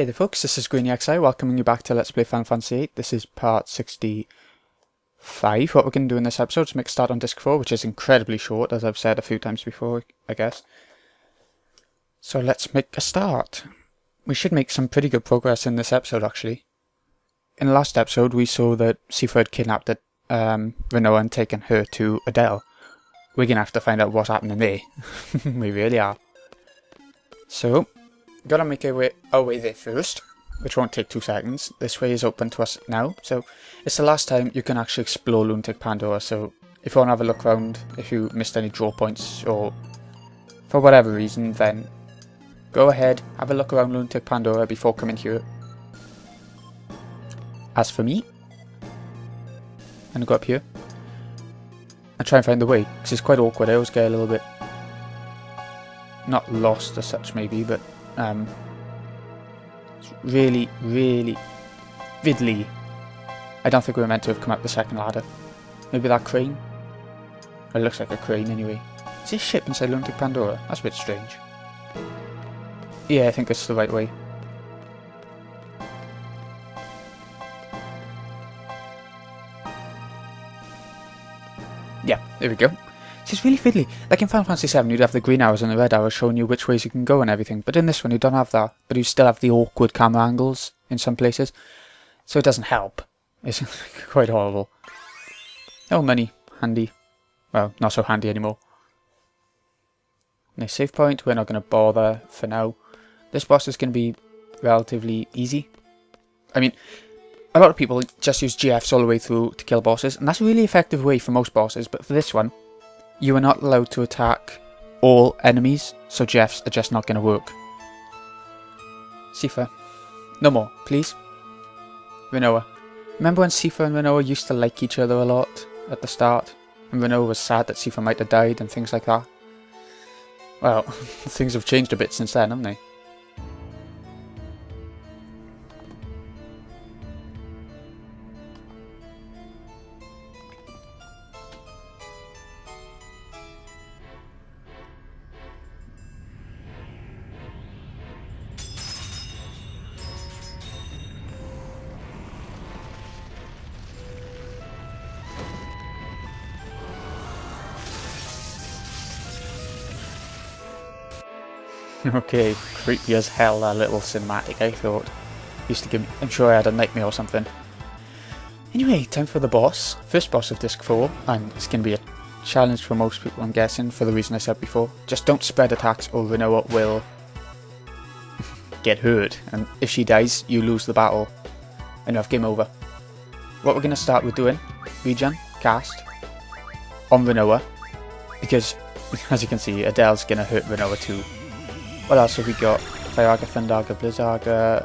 Hey there folks, this is Greeny XI welcoming you back to Let's Play Final Fantasy VIII. This is part 65. What we're going to do in this episode is make a start on Disc 4, which is incredibly short, as I've said a few times before, I guess. So let's make a start. We should make some pretty good progress in this episode, actually. In the last episode, we saw that had kidnapped um, and taken her to Adel. We're going to have to find out what's happening there. we really are. So, gotta make our way, our way there first, which won't take two seconds. This way is open to us now, so it's the last time you can actually explore Lunatic Pandora, so if you want to have a look around, if you missed any draw points, or for whatever reason, then go ahead, have a look around Lunatic Pandora before coming here. As for me, I'm gonna go up here and try and find the way, because it's quite awkward, I always get a little bit not lost as such maybe, but um, it's really, really fiddly. I don't think we were meant to have come up the second ladder. Maybe that crane? It looks like a crane anyway. Is this ship inside Lunatic Pandora? That's a bit strange. Yeah, I think it's the right way. Yeah, there we go. It's really fiddly. Like in Final Fantasy VII, you'd have the green arrows and the red arrows showing you which ways you can go and everything. But in this one, you don't have that. But you still have the awkward camera angles in some places. So it doesn't help. It's quite horrible. Oh, money. Handy. Well, not so handy anymore. Nice save point. We're not going to bother for now. This boss is going to be relatively easy. I mean, a lot of people just use GFs all the way through to kill bosses, and that's a really effective way for most bosses, but for this one, you are not allowed to attack all enemies, so GFs are just not going to work. Seifer, No more, please. Rinoa. Remember when Seifer and Rinoa used to like each other a lot at the start? And Rinoa was sad that Seifer might have died and things like that? Well, things have changed a bit since then, haven't they? okay, creepy as hell, that little cinematic, I thought. Used to give me, I'm sure I had a nightmare or something. Anyway, time for the boss. First boss of Disc 4, and it's going to be a challenge for most people, I'm guessing, for the reason I said before. Just don't spread attacks or Rinoa will get hurt, and if she dies, you lose the battle, and you have game over. What we're going to start with doing, regen, cast, on Rinoa, because, as you can see, Adel's going to hurt Rinoa too. What else have we got? Firaga, Thundaga, Blizzaga.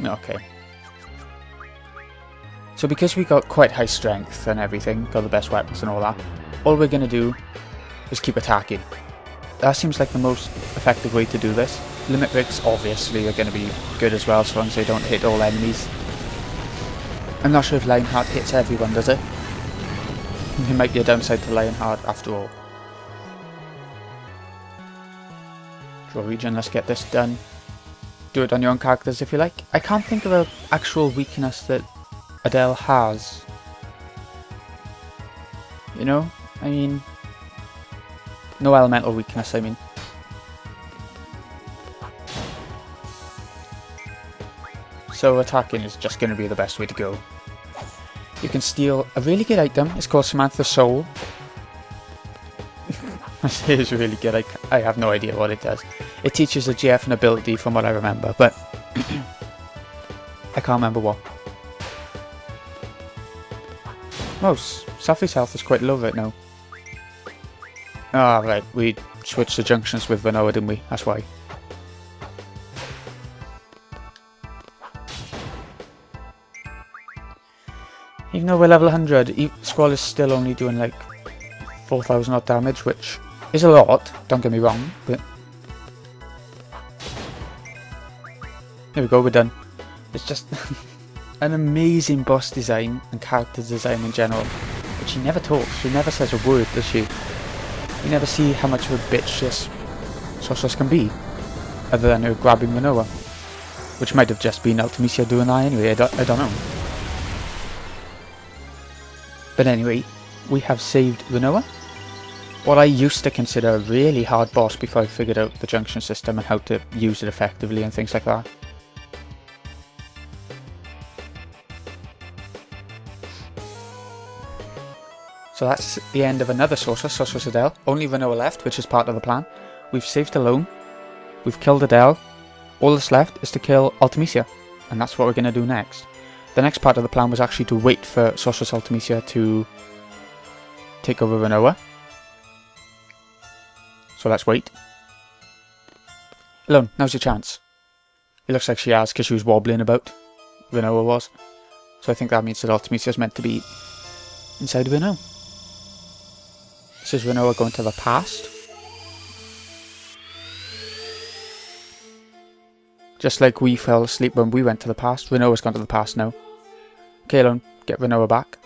Um, okay. So because we got quite high strength and everything, got the best weapons and all that, all we're going to do is keep attacking. That seems like the most effective way to do this. Limit breaks obviously are going to be good as well, so long as they don't hit all enemies. I'm not sure if Lionheart hits everyone, does it? It might be a downside to Lionheart after all. Draw regen, let's get this done. Do it on your own characters if you like. I can't think of an actual weakness that Adel has. You know? I mean... No elemental weakness, I mean. So attacking is just going to be the best way to go. You can steal a really good item, it's called Samantha's Soul. it is really good, I, I have no idea what it does. It teaches a GF an ability from what I remember, but I can't remember what. Most Safi's health is quite low right now. Ah, right, we switched the junctions with Rinoa, didn't we? That's why. Even though we're level 100, Squall is still only doing like 4,000 odd damage, which is a lot, don't get me wrong, but... There we go, we're done. It's just an amazing boss design and character design in general. But she never talks, she never says a word, does she? You never see how much of a bitch this Sosas can be, other than her grabbing Rinoa. Which might have just been Ultimecia doing that anyway, I don't, I don't know. But anyway, we have saved Rinoa. What I used to consider a really hard boss before I figured out the junction system and how to use it effectively and things like that. So that's the end of another sorcerer, Sorceress Adel. Only Rinoa left, which is part of the plan. We've saved Ellone. We've killed Adel. All that's left is to kill Ultimecia. And that's what we're going to do next. The next part of the plan was actually to wait for Sorceress Ultimecia to take over Rinoa. Let's wait. Ellone, now's your chance. It looks like she has because she was wobbling about. Rinoa was. So I think that means that is meant to be inside of her now. This is Rinoa going to the past. Just like we fell asleep when we went to the past, Rinoa's gone to the past now. Kalon, get Rinoa back.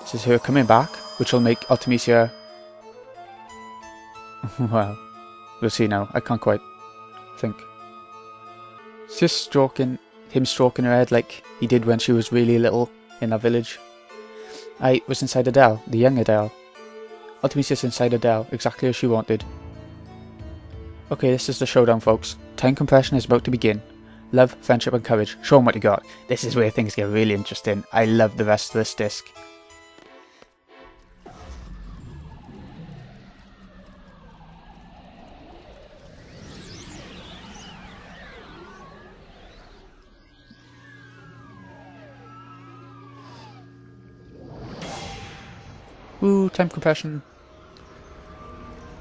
This is her coming back, which will make Ultimecia... well, we'll see now. I can't quite think. It's just stroking, him stroking her head like he did when she was really little in that village. I was inside Adel, the young Adel. Ultimecia's inside Adel, exactly as she wanted. Okay, this is the showdown, folks. Time compression is about to begin. Love, friendship, and courage. Show Show 'em what you got. This is where things get really interesting. I love the rest of this disc. Ooh, time compression.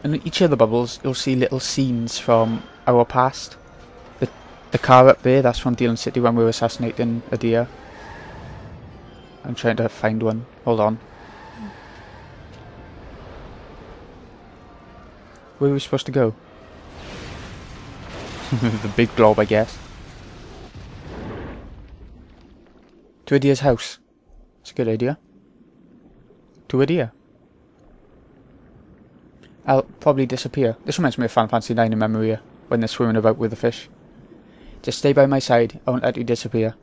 And in each of the bubbles, you'll see little scenes from our past. The, the car up there, that's from Deling City when we were assassinating Edea. I'm trying to find one. Hold on. Where are we supposed to go? the big globe, I guess. To Edea's house. It's a good idea. To Edea. I'll probably disappear. This reminds me of Final Fantasy 9 in Memoria, when they're swimming about with the fish. Just stay by my side, I won't let you disappear.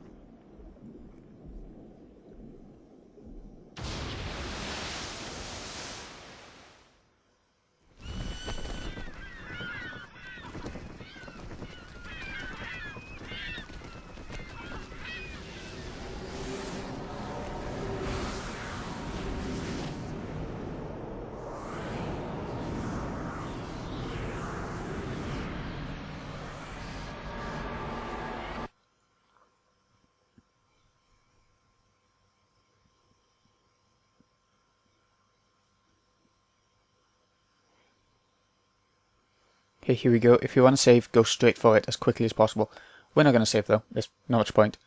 Okay, here we go. If you want to save, go straight for it as quickly as possible. We're not going to save though, there's not much point.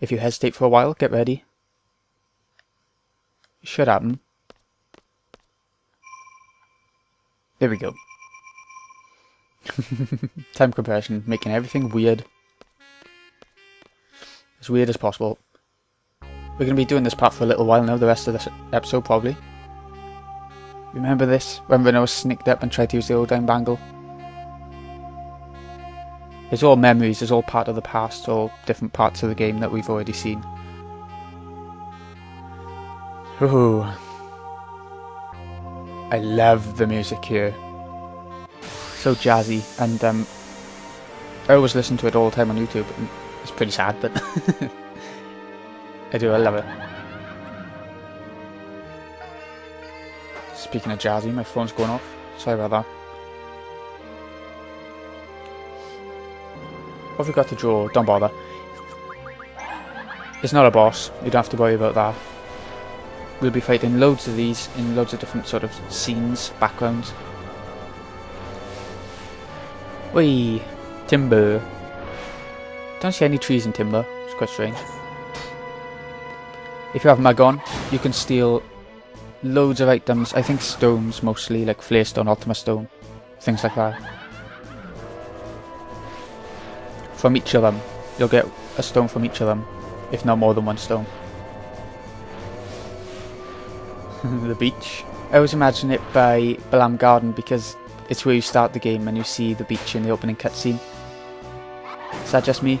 If you hesitate for a while, get ready. Should happen. There we go. Time compression, making everything weird. As weird as possible. We're going to be doing this part for a little while now, the rest of this episode probably. Remember this? When Rinoa sneaked up and tried to use the old time bangle? It's all memories, it's all part of the past, all different parts of the game that we've already seen. Ooh. I love the music here. So jazzy, and um, I always listen to it all the time on YouTube. It's pretty sad, but I do, I love it. Speaking of jazzy, my phone's going off. Sorry about that. What have we got to draw? Don't bother. It's not a boss. You don't have to worry about that. We'll be fighting loads of these in loads of different sort of scenes, backgrounds. Whee! Timber. Don't see any trees in Timber. It's quite strange. If you have Magon, you can steal loads of items. I think stones mostly, like Flare Stone, Ultima Stone, things like that. From each of them. You'll get a stone from each of them, if not more than one stone. the beach. I always imagine it by Balamb Garden because it's where you start the game and you see the beach in the opening cutscene. Is that just me?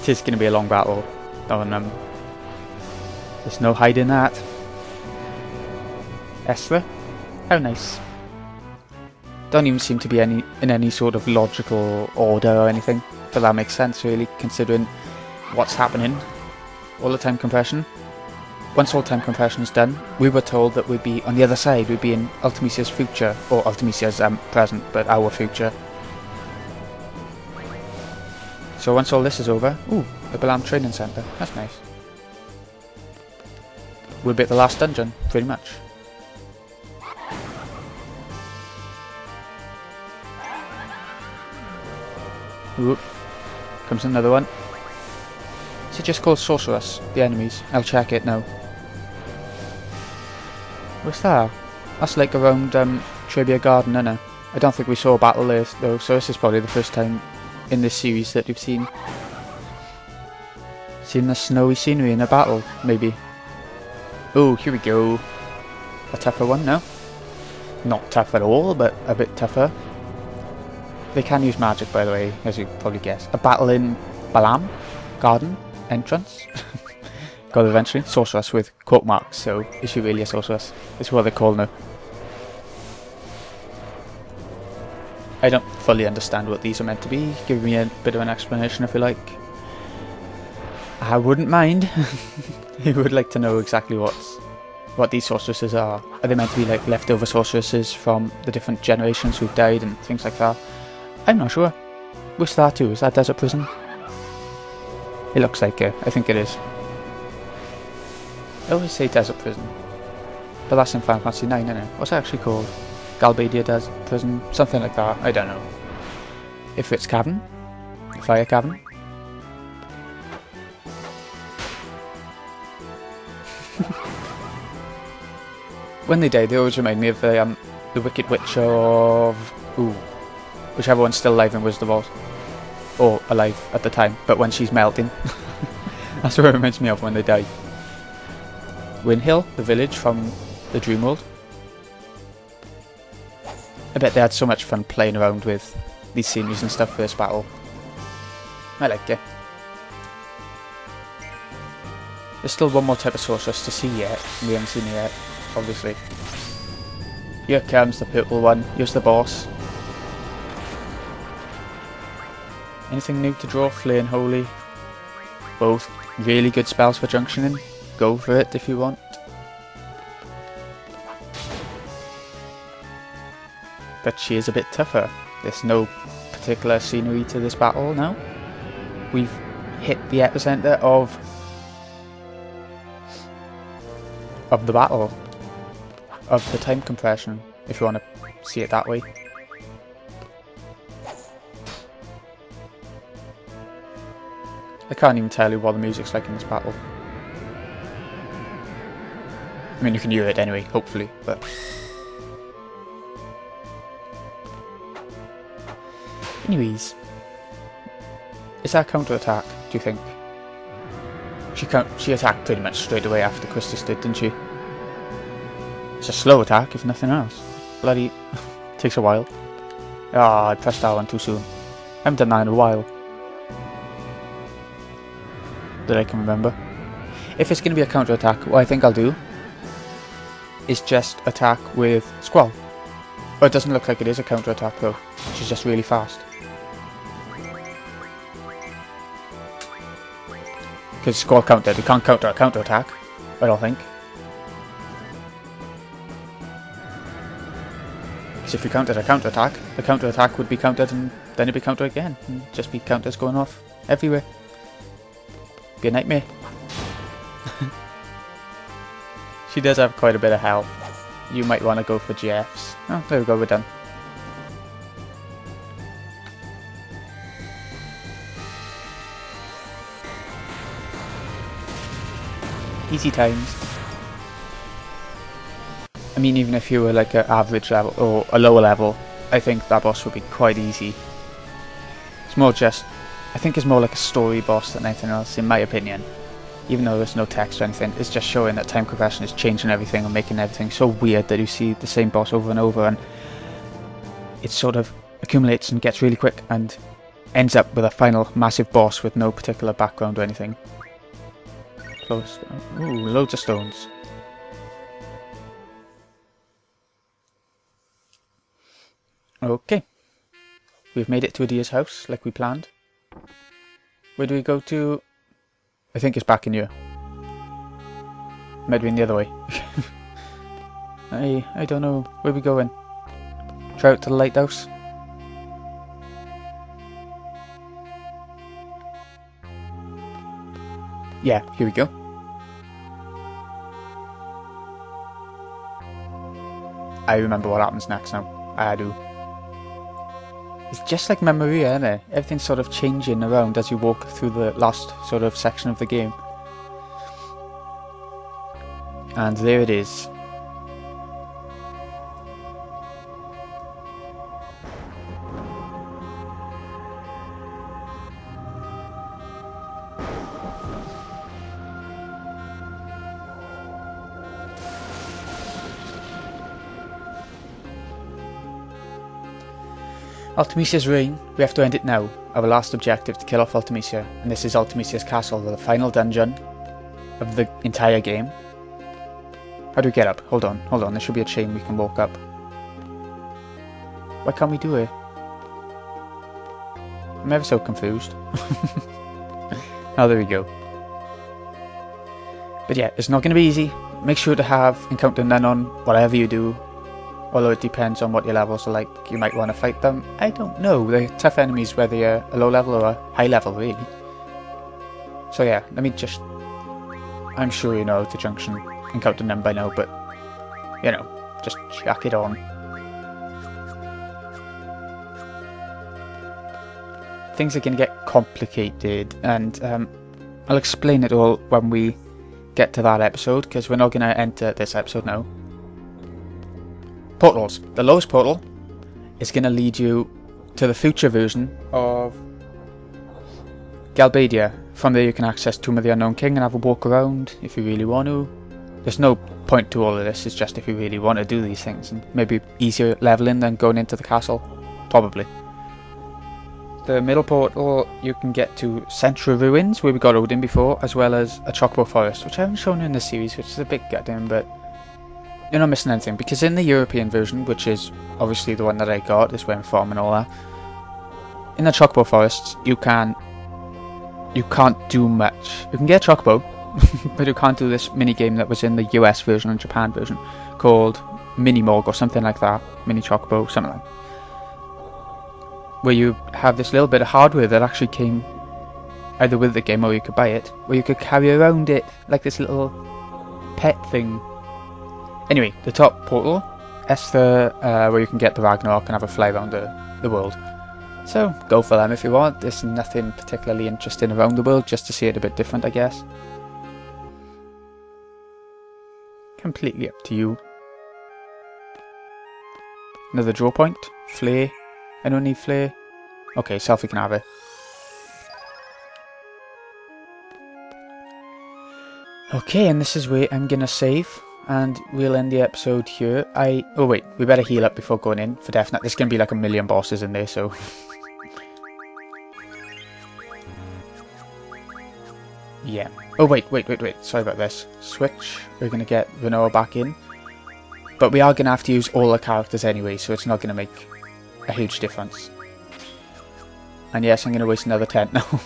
it is going to be a long battle. And, um, there's no hiding that. Esther? How nice. Don't even seem to be any in any sort of logical order or anything, but that makes sense really, considering what's happening. All the time compression. Once all time compression is done, we were told that we'd be on the other side, we'd be in Ultimecia's future, or Ultimecia's um, present, but our future. So once all this is over, ooh, the Balamb Training Centre, that's nice. We'll be at the last dungeon, pretty much. Ooh, comes another one. Is it just called Sorceress, the enemies? I'll check it now. What's that? That's like around um, Trabia Garden, isn't it? I don't think we saw a battle there though, so this is probably the first time in this series that we've seen seen the snowy scenery in a battle, maybe. Oh, here we go. A tougher one now. Not tough at all, but a bit tougher. They can use magic, by the way, as you probably guess. A battle in Balamb Garden entrance. Got eventually. Sorceress with quote marks, so is she really a sorceress? Is what they call her. I don't fully understand what these are meant to be. Give me a bit of an explanation if you like. I wouldn't mind. you would like to know exactly what's what these sorceresses are. Are they meant to be like leftover sorceresses from the different generations who've died and things like that? I'm not sure. What's that too? Is that Desert Prison? It looks like it. I think it is. I always say Desert Prison. But that's in Final Fantasy 9, isn't it? What's it actually called? Galbadia Desert Prison? Something like that. I don't know. If it's Cavern? Fire Cavern? when they die, they always remind me of the, um, the Wicked Witch of... Ooh. Whichever one's still alive in Wizard of Oz. Or alive at the time, but when she's melting. That's what it reminds me of when they die. Winhill, the village from the Dream World. I bet they had so much fun playing around with these sceneries and stuff for this battle. I like it. There's still one more type of sorceress to see yet. We haven't seen it yet, obviously. Here comes the purple one. Here's the boss. Anything new to draw? Flare and Holy. Both really good spells for junctioning. Go for it if you want. But she is a bit tougher. There's no particular scenery to this battle now. We've hit the epicenter of of the battle, of the time compression, if you want to see it that way. Can't even tell you what the music's like in this battle. I mean, you can hear it anyway, hopefully, but... Anyways. Is that counter-attack, do you think? She she attacked pretty much straight away after Quistis did, didn't she? It's a slow attack, if nothing else. Bloody... takes a while. Ah, oh, I pressed that one too soon. I haven't done that in a while. That I can remember. If it's going to be a counter attack, what I think I'll do is just attack with Squall. Oh, it doesn't look like it is a counter attack though. She's just really fast. Because Squall countered. You can't counter a counter attack. I don't think. Because if you countered a counter attack, the counter attack would be countered and then it'd be countered again. And just be counters going off everywhere. Be a nightmare. she does have quite a bit of health. You might want to go for GFs. Oh, there we go, we're done. Easy times. I mean, even if you were like an average level or a lower level, I think that boss would be quite easy. It's more just, I think it's more like a story boss than anything else, in my opinion. even though there's no text or anything, it's just showing that time compression is changing everything and making everything so weird that you see the same boss over and over and it sort of accumulates and gets really quick and ends up with a final massive boss with no particular background or anything. Close. Ooh, loads of stones. Okay. We've made it to Edea's house, like we planned. Where do we go to? I think it's back in here. Might in the other way. I, I don't know. Where we going? Try out to the lighthouse? Yeah, here we go. I remember what happens next now. I do. It's just like Memoria, isn't it? Everything's sort of changing around as you walk through the last sort of section of the game. And there it is. Ultimecia's reign, we have to end it now. Our last objective to kill off Ultimecia, and this is Ultimecia's castle, the final dungeon of the entire game. How do we get up? Hold on, hold on, there should be a chain we can walk up. Why can't we do it? I'm ever so confused. oh, there we go. But yeah, it's not going to be easy. Make sure to have Encounter None on whatever you do, Although it depends on what your levels are like, you might want to fight them. I don't know, they're tough enemies whether you're a low level or a high level really. So yeah, let me just... I'm sure you know the junction and encounter them by now, but, you know, just jack it on. Things are going to get complicated, and um, I'll explain it all when we get to that episode, because we're not going to enter this episode now. Portals. The lowest portal is going to lead you to the future version of Galbadia. From there you can access Tomb of the Unknown King and have a walk around if you really want to. There's no point to all of this, it's just if you really want to do these things and maybe easier leveling than going into the castle. Probably. The middle portal you can get to Central Ruins where we got Odin before as well as a Chocobo Forest which I haven't shown in the series which is a bit gutting but you're not missing anything because in the European version, which is obviously the one that I got, this I'm from and all that. In the Chocobo forests, you can you can't do much. You can get Chocobo, but you can't do this mini game that was in the US version and Japan version called Mini Morg or something like that. Mini Chocobo, something like. That. Where you have this little bit of hardware that actually came either with the game or you could buy it, where you could carry around it like this little pet thing Anyway, the top portal, the uh, where you can get the Ragnarok and have a fly around the, the world. So go for them if you want. There's nothing particularly interesting around the world, just to see it a bit different, I guess. Completely up to you. Another draw point. Flare. Don't need flare. Okay, Selphie can have it. Okay, and this is where I'm gonna save and we'll end the episode here. I oh wait, we better heal up before going in for definite. There's gonna be like a million bosses in there, so. yeah. Oh wait, wait, wait, wait. Sorry about this. Switch. We're gonna get Rinoa back in, but we are gonna have to use all the characters anyway, so it's not gonna make a huge difference. And yes, I'm gonna waste another tent now.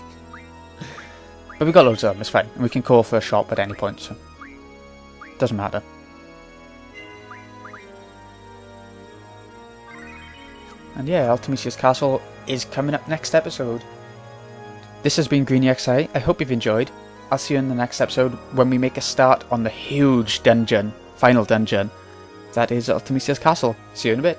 but we got loads of them. It's fine, and we can call for a shop at any point. So. Doesn't matter. And yeah, Ultimecia's Castle is coming up next episode. This has been Greeny XI. I hope you've enjoyed. I'll see you in the next episode when we make a start on the huge dungeon, final dungeon, that is Ultimecia's Castle. See you in a bit.